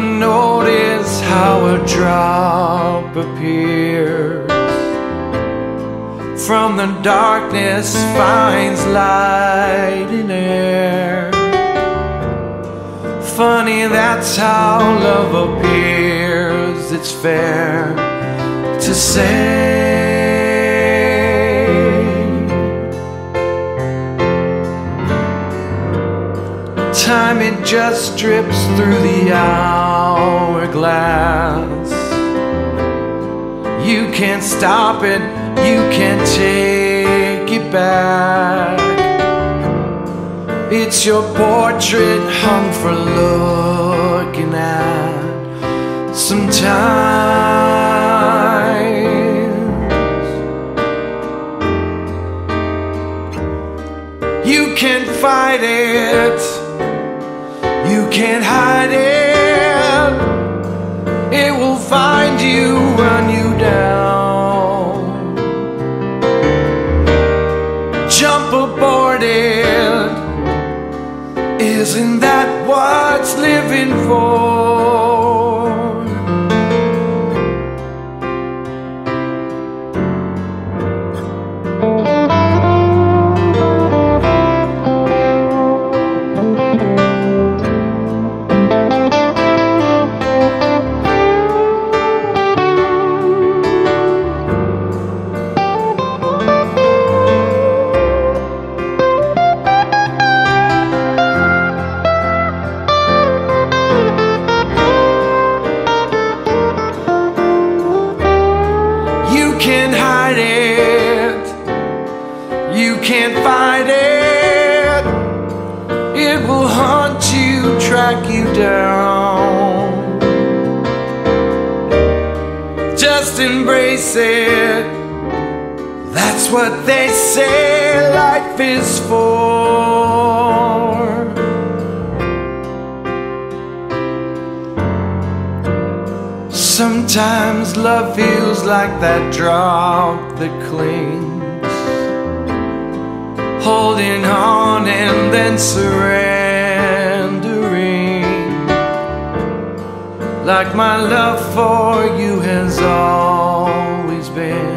notice how a drop appears from the darkness finds light in air. Funny, that's how love appears. It's fair to say. Time it just drips through the hourglass. You can't stop it, you can't take it back. It's your portrait hung for looking at. Sometimes you can't fight it, can't hide it. It will find you, run you down. Jump aboard it. Isn't that what's living for? You can't fight it. It will haunt you, track you down. Just embrace it. That's what they say life is for. Sometimes love feels like that drop that clings, holding on and then surrendering. Like my love for you has always been.